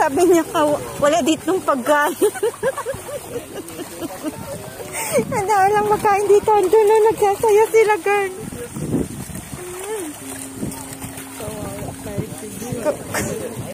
sabi niya, ka, wala ditong pagkain. Ang dami lang makain dito. Andun na nagsasaya sila, girl.